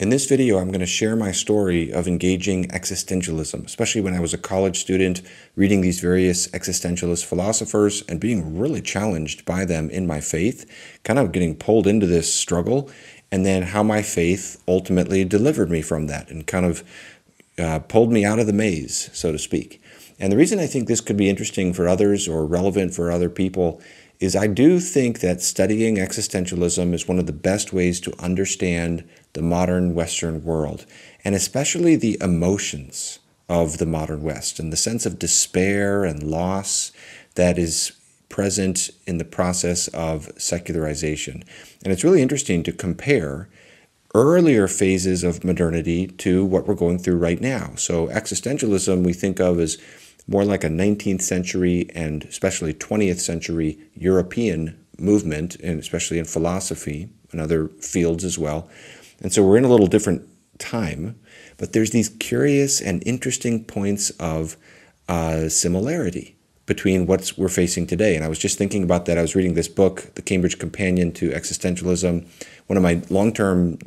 In this video, I'm going to share my story of engaging existentialism, especially when I was a college student, reading these various existentialist philosophers and being really challenged by them in my faith, kind of getting pulled into this struggle, and then how my faith ultimately delivered me from that and kind of uh, pulled me out of the maze, so to speak. And the reason I think this could be interesting for others or relevant for other people is I do think that studying existentialism is one of the best ways to understand the modern Western world, and especially the emotions of the modern West and the sense of despair and loss that is present in the process of secularization. And it's really interesting to compare earlier phases of modernity to what we're going through right now. So, existentialism we think of as more like a 19th century and especially 20th century European movement, and especially in philosophy and other fields as well. And so we're in a little different time, but there's these curious and interesting points of uh, similarity between what we're facing today. And I was just thinking about that. I was reading this book, The Cambridge Companion to Existentialism. One of my long term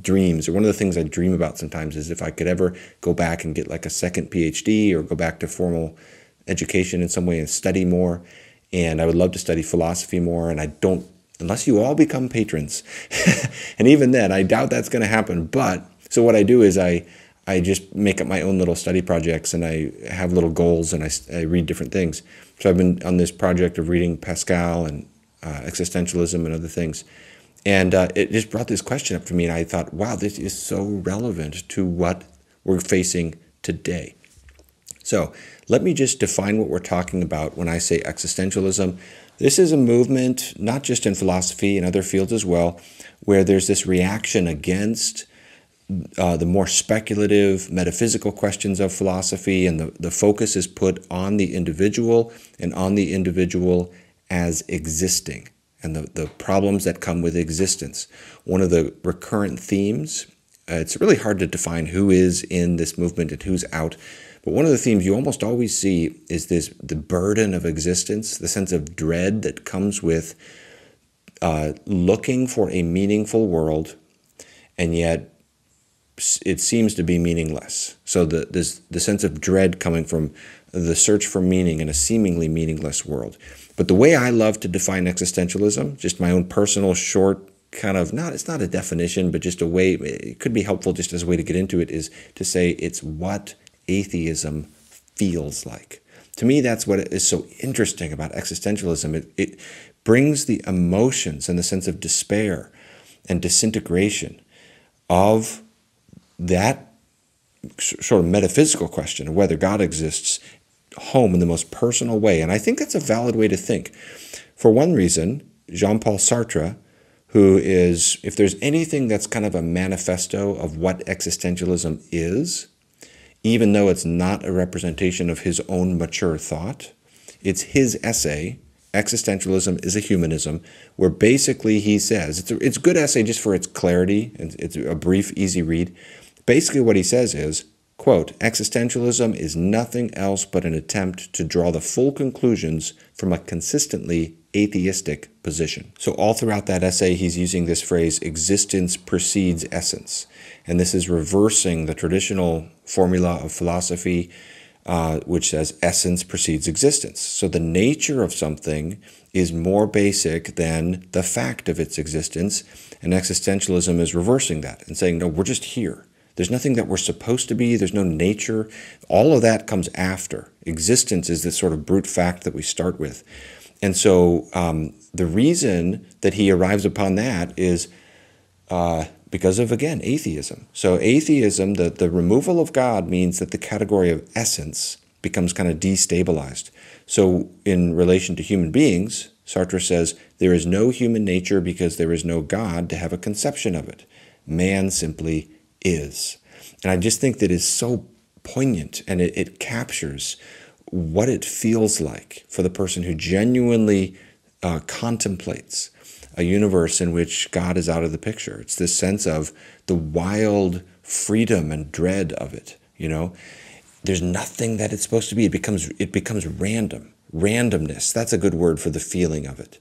dreams, or one of the things I dream about sometimes, is if I could ever go back and get like a second PhD or go back to formal education in some way and study more. And I would love to study philosophy more. And I don't unless you all become patrons. and even then, I doubt that's going to happen. But so what I do is I I just make up my own little study projects and I have little goals and I, I read different things. So I've been on this project of reading Pascal and uh, existentialism and other things. And uh, it just brought this question up to me, and I thought, wow, this is so relevant to what we're facing today. So let me just define what we're talking about when I say existentialism. This is a movement, not just in philosophy and other fields as well, where there's this reaction against uh, the more speculative metaphysical questions of philosophy, and the, the focus is put on the individual and on the individual as existing and the, the problems that come with existence. One of the recurrent themes, uh, it's really hard to define who is in this movement and who's out but one of the themes you almost always see is this the burden of existence, the sense of dread that comes with uh, looking for a meaningful world, and yet it seems to be meaningless. So the this the sense of dread coming from the search for meaning in a seemingly meaningless world. But the way I love to define existentialism, just my own personal short kind of not it's not a definition, but just a way it could be helpful just as a way to get into it is to say it's what atheism feels like. To me, that's what is so interesting about existentialism. It, it brings the emotions and the sense of despair and disintegration of that sort of metaphysical question of whether God exists home in the most personal way. And I think that's a valid way to think. For one reason, Jean Paul Sartre, who is, if there's anything that's kind of a manifesto of what existentialism is, even though it's not a representation of his own mature thought. It's his essay, Existentialism is a Humanism, where basically he says, it's a, it's a good essay just for its clarity, and it's a brief, easy read. Basically, what he says is, quote, existentialism is nothing else but an attempt to draw the full conclusions from a consistently atheistic position. So, all throughout that essay, he's using this phrase existence precedes essence. And this is reversing the traditional formula of philosophy, uh, which says essence precedes existence. So, the nature of something is more basic than the fact of its existence. And existentialism is reversing that and saying, no, we're just here. There's nothing that we're supposed to be. There's no nature. All of that comes after. Existence is this sort of brute fact that we start with. And so um, the reason that he arrives upon that is uh, because of, again, atheism. So atheism, the, the removal of God means that the category of essence becomes kind of destabilized. So in relation to human beings, Sartre says, there is no human nature because there is no God to have a conception of it. Man simply is. And I just think that is so poignant and it, it captures what it feels like for the person who genuinely uh, contemplates a universe in which God is out of the picture. It's this sense of the wild freedom and dread of it. You know, there's nothing that it's supposed to be. It becomes it becomes random. Randomness. That's a good word for the feeling of it.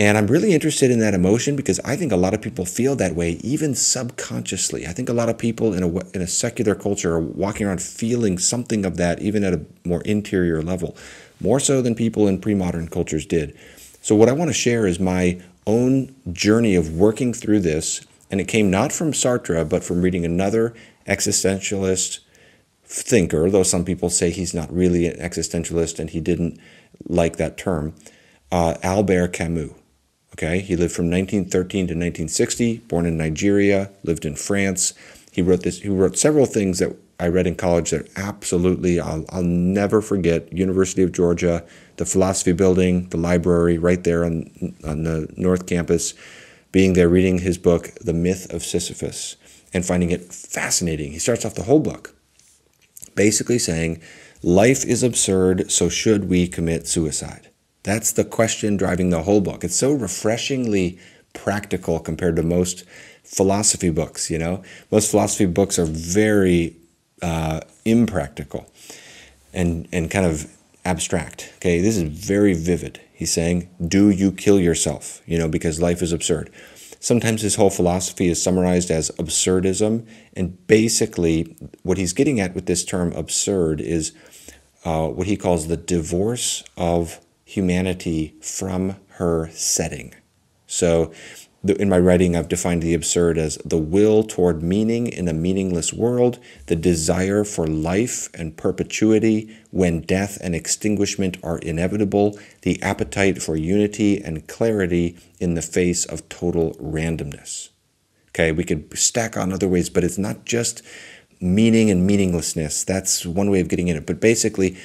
And I'm really interested in that emotion because I think a lot of people feel that way, even subconsciously. I think a lot of people in a, in a secular culture are walking around feeling something of that, even at a more interior level, more so than people in pre modern cultures did. So, what I want to share is my own journey of working through this. And it came not from Sartre, but from reading another existentialist thinker, though some people say he's not really an existentialist and he didn't like that term, uh, Albert Camus. Okay, he lived from 1913 to 1960, born in Algeria, lived in France. He wrote this. He wrote several things that I read in college that absolutely I'll, I'll never forget. University of Georgia, the philosophy building, the library right there on on the North Campus. Being there, reading his book, The Myth of Sisyphus, and finding it fascinating. He starts off the whole book basically saying, life is absurd, so should we commit suicide? That's the question driving the whole book. It's so refreshingly practical compared to most philosophy books, you know? Most philosophy books are very uh, impractical and, and kind of abstract. Okay, this is very vivid. He's saying, Do you kill yourself? You know, because life is absurd. Sometimes his whole philosophy is summarized as absurdism. And basically, what he's getting at with this term absurd is uh, what he calls the divorce of humanity from her setting. So, in my writing, I've defined the absurd as the will toward meaning in a meaningless world, the desire for life and perpetuity when death and extinguishment are inevitable, the appetite for unity and clarity in the face of total randomness. Okay, we could stack on other ways, but it's not just meaning and meaninglessness. That's one way of getting in it. But basically,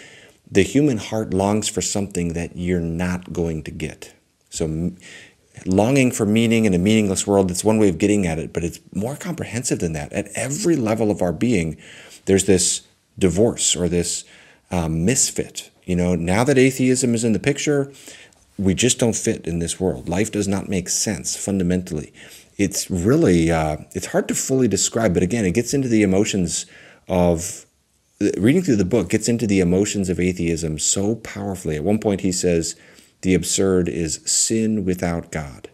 the human heart longs for something that you're not going to get. So, longing for meaning in a meaningless world, it's one way of getting at it, but it's more comprehensive than that. At every level of our being, there's this divorce or this um, misfit. You know, now that atheism is in the picture, we just don't fit in this world. Life does not make sense fundamentally. It's really, uh, it's hard to fully describe, but again, it gets into the emotions of reading through the book gets into the emotions of atheism so powerfully. At one point, he says, the absurd is sin without God.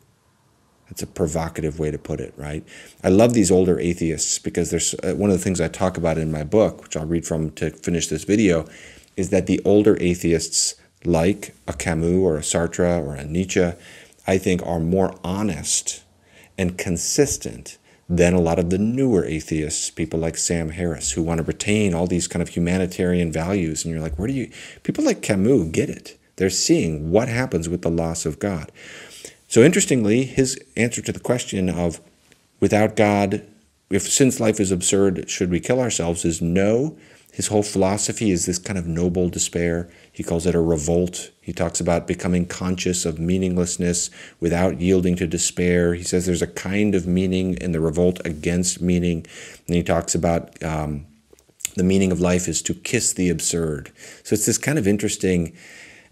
That's a provocative way to put it, right? I love these older atheists because there's uh, one of the things I talk about in my book, which I'll read from to finish this video, is that the older atheists, like a Camus or a Sartre or a Nietzsche, I think are more honest and consistent than a lot of the newer atheists, people like Sam Harris, who want to retain all these kind of humanitarian values. And you're like, where do you, people like Camus get it. They're seeing what happens with the loss of God. So interestingly, his answer to the question of without God, if since life is absurd, should we kill ourselves is no. His whole philosophy is this kind of noble despair. He calls it a revolt. He talks about becoming conscious of meaninglessness without yielding to despair. He says there's a kind of meaning in the revolt against meaning. And he talks about um, the meaning of life is to kiss the absurd. So it's this kind of interesting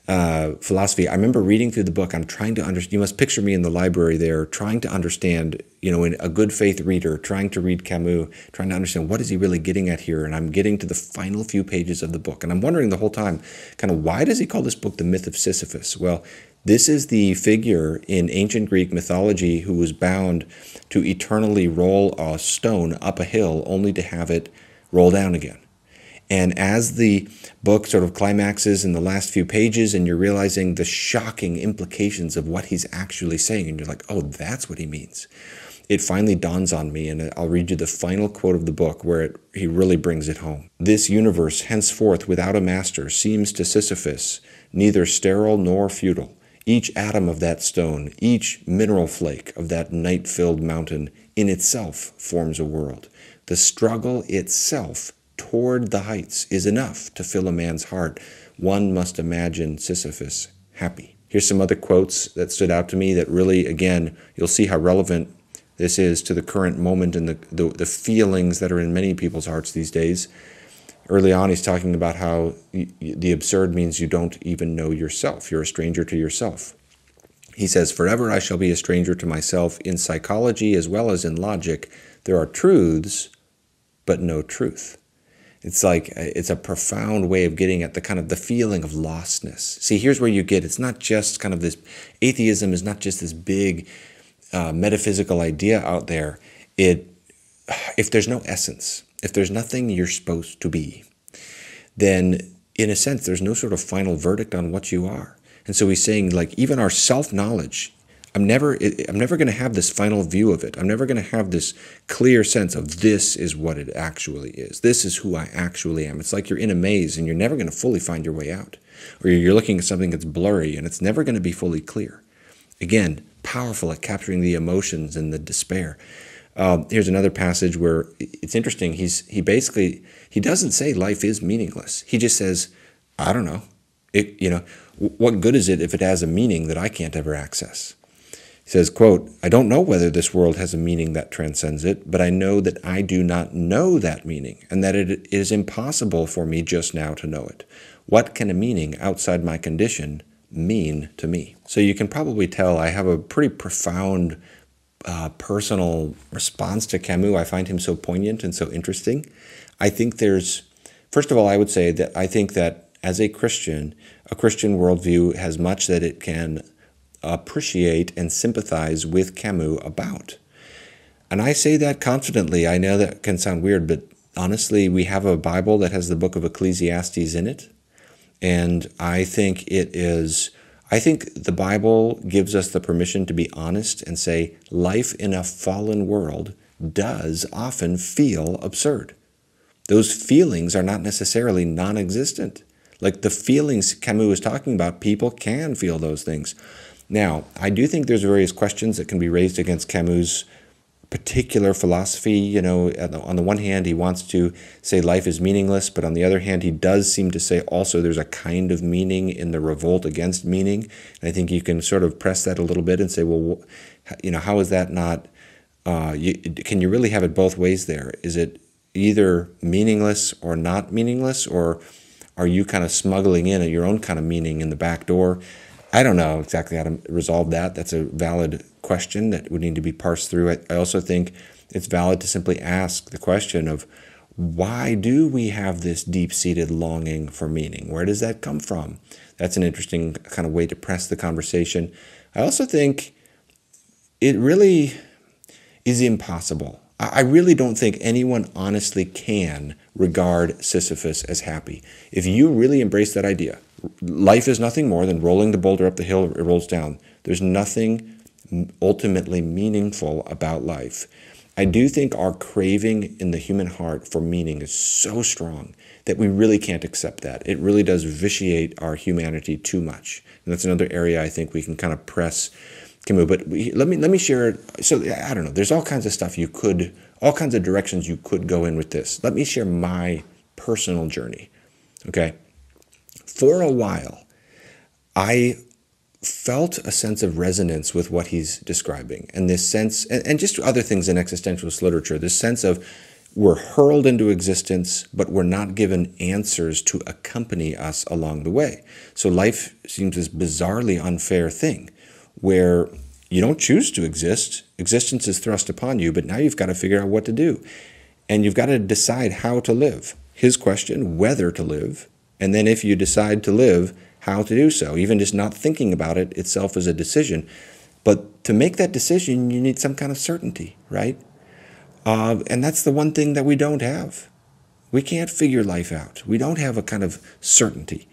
uh, philosophy. I remember reading through the book. I'm trying to understand. You must picture me in the library there, trying to understand. You know, in a good faith reader, trying to read Camus, trying to understand what is he really getting at here. And I'm getting to the final few pages of the book, and I'm wondering the whole time, kind of, why does he call this book the Myth of Sisyphus? Well, this is the figure in ancient Greek mythology who was bound to eternally roll a stone up a hill, only to have it roll down again. And as the book sort of climaxes in the last few pages, and you're realizing the shocking implications of what he's actually saying, and you're like, oh, that's what he means. It finally dawns on me, and I'll read you the final quote of the book where it, he really brings it home. This universe, henceforth without a master, seems to Sisyphus neither sterile nor futile. Each atom of that stone, each mineral flake of that night filled mountain, in itself forms a world. The struggle itself toward the heights is enough to fill a man's heart. One must imagine Sisyphus happy. Here's some other quotes that stood out to me that really, again, you'll see how relevant this is to the current moment and the, the, the feelings that are in many people's hearts these days. Early on, he's talking about how the absurd means you don't even know yourself. You're a stranger to yourself. He says, Forever I shall be a stranger to myself in psychology as well as in logic. There are truths, but no truth. It's like it's a profound way of getting at the kind of the feeling of lostness. See, here's where you get it's not just kind of this atheism is not just this big uh, metaphysical idea out there. It if there's no essence, if there's nothing you're supposed to be, then in a sense there's no sort of final verdict on what you are. And so he's saying like even our self-knowledge I'm never I'm never going to have this final view of it. I'm never going to have this clear sense of this is what it actually is. This is who I actually am. It's like you're in a maze and you're never going to fully find your way out. Or you're looking at something that's blurry and it's never going to be fully clear. Again, powerful at capturing the emotions and the despair. Uh, here's another passage where it's interesting. He's he basically he doesn't say life is meaningless. He just says, I don't know. It you know what good is it if it has a meaning that I can't ever access? He says, quote, I don't know whether this world has a meaning that transcends it, but I know that I do not know that meaning, and that it is impossible for me just now to know it. What can a meaning outside my condition mean to me? So you can probably tell I have a pretty profound uh, personal response to Camus. I find him so poignant and so interesting. I think there's, first of all, I would say that I think that as a Christian, a Christian worldview has much that it can appreciate and sympathize with Camus about. And I say that confidently. I know that can sound weird, but honestly, we have a Bible that has the book of Ecclesiastes in it. And I think it is, I think the Bible gives us the permission to be honest and say life in a fallen world does often feel absurd. Those feelings are not necessarily non existent. Like the feelings Camus was talking about, people can feel those things. Now, I do think there's various questions that can be raised against Camus' particular philosophy. You know, on the one hand, he wants to say life is meaningless, but on the other hand, he does seem to say also there's a kind of meaning in the revolt against meaning. And I think you can sort of press that a little bit and say, well, you know, how is that not? Uh, you, can you really have it both ways there? Is it either meaningless or not meaningless, or are you kind of smuggling in your own kind of meaning in the back door? I don't know exactly how to resolve that. That's a valid question that would need to be parsed through. I, I also think it's valid to simply ask the question of why do we have this deep seated longing for meaning? Where does that come from? That's an interesting kind of way to press the conversation. I also think it really is impossible. I really don't think anyone honestly can regard Sisyphus as happy. If you really embrace that idea, life is nothing more than rolling the boulder up the hill, it rolls down. There's nothing ultimately meaningful about life. I do think our craving in the human heart for meaning is so strong that we really can't accept that. It really does vitiate our humanity too much. And that's another area I think we can kind of press Camus. But we, let me let me share. So I don't know. There's all kinds of stuff you could, all kinds of directions you could go in with this. Let me share my personal journey. Okay for a while, I felt a sense of resonance with what he's describing and this sense and, and, just other things in existentialist literature this sense of we're hurled into existence but we're not given answers to accompany us along the way. So life seems this bizarrely unfair thing where you don't choose to exist. Existence is thrust upon you but now you've got to figure out what to do. And you've got to decide how to live. His question whether to live and then if you decide to live, how to do so. Even just not thinking about it itself is a decision. But to make that decision, you need some kind of certainty, right? Uh, and that's the one thing that we don't have. We can't figure life out. We don't have a kind of certainty.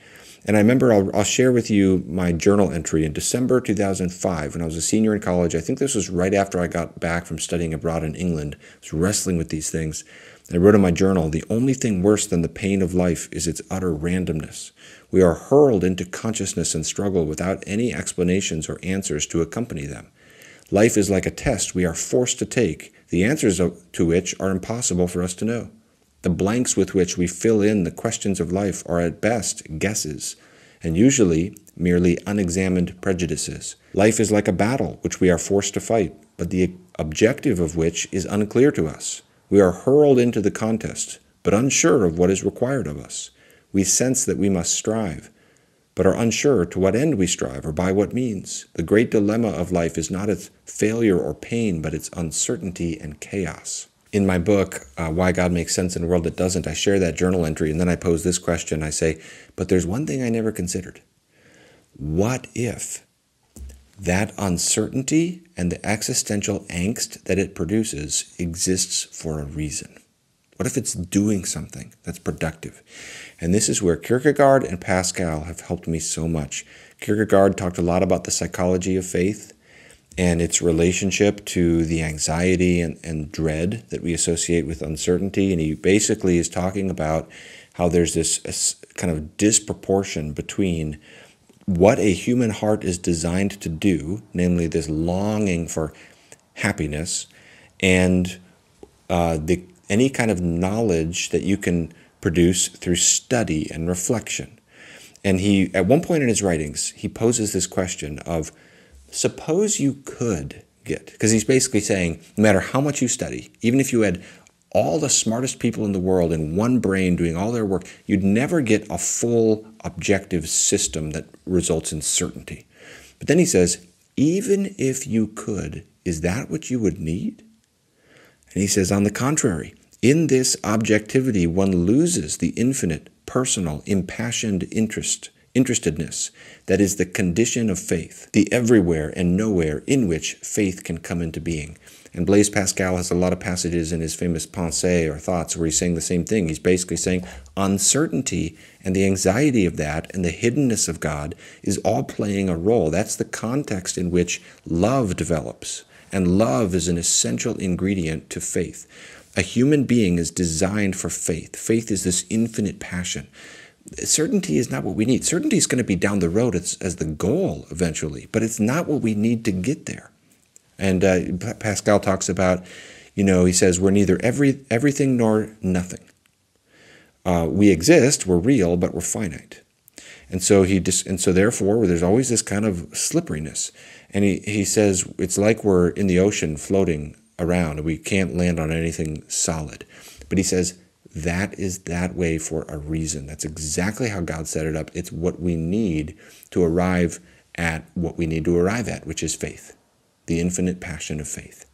And I remember I'll, I'll share with you my journal entry in December 2005 when I was a senior in college. I think this was right after I got back from studying abroad in England. I was wrestling with these things. I wrote in my journal the only thing worse than the pain of life is its utter randomness. We are hurled into consciousness and struggle without any explanations or answers to accompany them. Life is like a test we are forced to take, the answers to which are impossible for us to know. The blanks with which we fill in the questions of life are at best guesses, and usually merely unexamined prejudices. Life is like a battle which we are forced to fight, but the objective of which is unclear to us. We are hurled into the contest, but unsure of what is required of us. We sense that we must strive, but are unsure to what end we strive or by what means. The great dilemma of life is not its failure or pain, but its uncertainty and chaos. in my book, uh, Why God Makes Sense in a World That Doesn't, I share that journal entry and then I pose this question. I say, But there's one thing I never considered. What if that uncertainty and the existential angst that it produces exists for a reason? What if it's doing something that's productive? And this is where Kierkegaard and Pascal have helped me so much. Kierkegaard talked a lot about the psychology of faith and its relationship to the anxiety and, and dread that we associate with uncertainty. And he basically is talking about how there's this kind of disproportion between what a human heart is designed to do, namely this longing for happiness, and uh, the, any kind of knowledge that you can produce through study and reflection. And he, at one point in his writings, he poses this question of suppose you could get, because he's basically saying no matter how much you study, even if you had all the smartest people in the world in one brain doing all their work, you'd never get a full objective system that results in certainty. But then he says, even if you could, is that what you would need? And he says, on the contrary, in this objectivity, one loses the infinite, personal, impassioned interest interestedness that is the condition of faith, the everywhere and nowhere in which faith can come into being. And Blaise Pascal has a lot of passages in his famous Pensées or Thoughts where he's saying the same thing. He's basically saying uncertainty and the anxiety of that and the hiddenness of God is all playing a role. That's the context in which love develops. And love is an essential ingredient to faith. A human being is designed for faith. Faith is this infinite passion certainty is not what we need. Certainty is going to be down the road as, as the goal eventually, but it's not what we need to get there. And uh, Pascal talks about, you know, he says we're neither every everything nor nothing. Uh, we exist, we're real, but we're finite. And so he dis- and so therefore there's always this kind of slipperiness. And he, he says it's like we're in the ocean floating around and we can't land on anything solid. But he says that is that way for a reason. That's exactly how God set it up. It's what we need to arrive at what we need to arrive at, which is faith, the infinite passion of faith,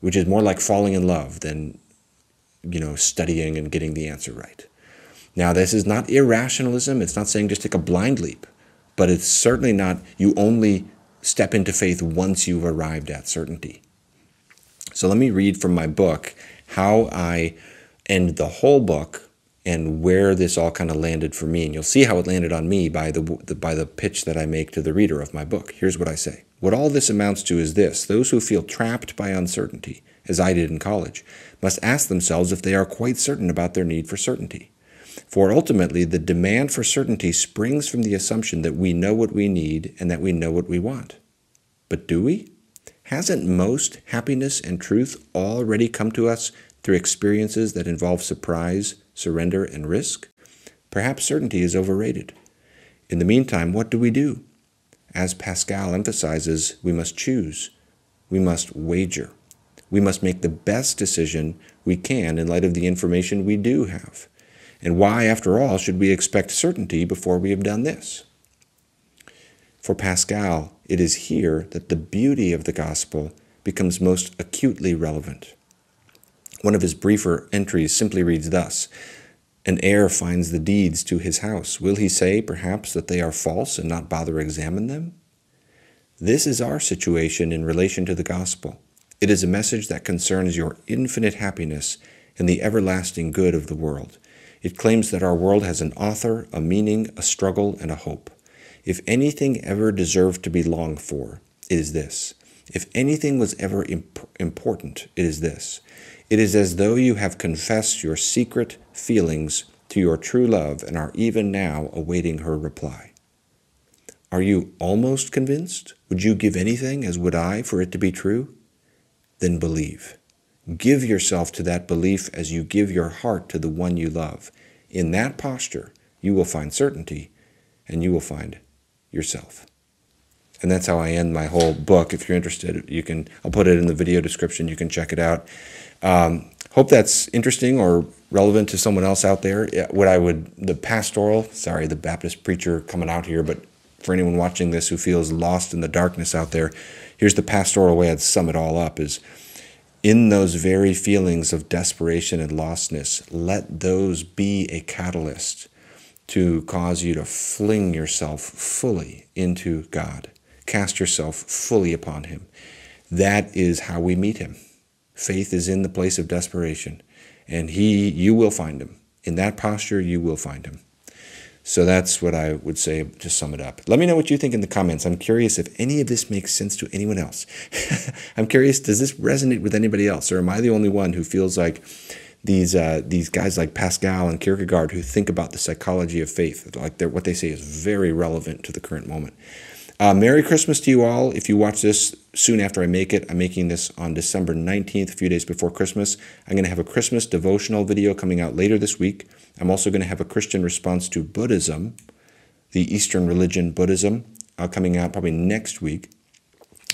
which is more like falling in love than, you know, studying and getting the answer right. Now, this is not irrationalism. It's not saying just take a blind leap, but it's certainly not you only step into faith once you've arrived at certainty. So let me read from my book how I and the whole book and where this all kind of landed for me. And you'll see how it landed on me by the, the, by the pitch that I make to the reader of my book. Here's what I say. What all this amounts to is this those who feel trapped by uncertainty, as I did in college, must ask themselves if they are quite certain about their need for certainty. For ultimately, the demand for certainty springs from the assumption that we know what we need and that we know what we want. But do we? Hasn't most happiness and truth already come to us through experiences that involve surprise, surrender, and risk? Perhaps certainty is overrated. In the meantime, what do we do? As Pascal emphasizes, we must choose. We must wager. We must make the best decision we can in light of the information we do have. And why, after all, should we expect certainty before we have done this? For Pascal, it is here that the beauty of the gospel becomes most acutely relevant. One of his briefer entries simply reads thus An heir finds the deeds to his house. Will he say, perhaps, that they are false and not bother examine them? This is our situation in relation to the gospel. It is a message that concerns your infinite happiness and the everlasting good of the world. It claims that our world has an author, a meaning, a struggle, and a hope. If anything ever deserved to be longed for, it is this. If anything was ever imp- important, it is this. It is as though you have confessed your secret feelings to your true love and are even now awaiting her reply. Are you almost convinced? Would you give anything, as would I, for it to be true? Then believe. Give yourself to that belief as you give your heart to the one you love. In that posture, you will find certainty and you will find yourself. And that's how I end my whole book. If you're interested, you can I'll put it in the video description. You can check it out. Um, hope that's interesting or relevant to someone else out there. What I would, the pastoral, sorry, the Baptist preacher coming out here, but for anyone watching this who feels lost in the darkness out there, here's the pastoral way I'd sum it all up is in those very feelings of desperation and lostness, let those be a catalyst to cause you to fling yourself fully into God. Cast yourself fully upon Him. That is how we meet Him. Faith is in the place of desperation, and He, you will find Him. In that posture, you will find Him. So that's what I would say to sum it up. Let me know what you think in the comments. I'm curious if any of this makes sense to anyone else. I'm curious, does this resonate with anybody else? Or am I the only one who feels like these uh, these guys like Pascal and Kierkegaard who think about the psychology of faith, like what they say is very relevant to the current moment? Uh, Merry Christmas to you all. If you watch this soon after I make it, I'm making this on December 19th, a few days before Christmas. I'm going to have a Christmas devotional video coming out later this week. I'm also going to have a Christian response to Buddhism, the Eastern religion Buddhism, uh, coming out probably next week.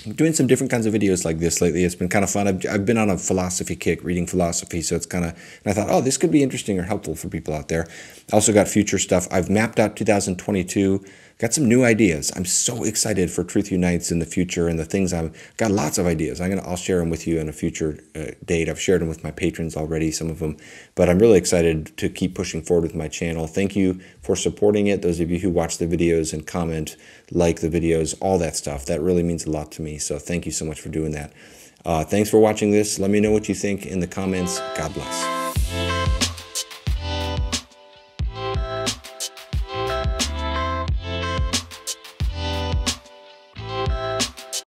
Doing some different kinds of videos like this lately. It's been kind of fun. I've, I've been on a philosophy kick, reading philosophy, so it's kind of, and I thought, oh, this could be interesting or helpful for people out there. I Also got future stuff. I've mapped out 2022 got some new ideas. I'm so excited for Truth Unites in the future and the things I've got lots of ideas. I'm gonna I'll share them with you in a future uh, date. I've shared them with my patrons already, some of them, but I'm really excited to keep pushing forward with my channel. Thank you for supporting it. Those of you who watch the videos and comment, like the videos, all that stuff. That really means a lot to me. So thank you so much for doing that. Uh, thanks for watching this. Let me know what you think in the comments. God bless.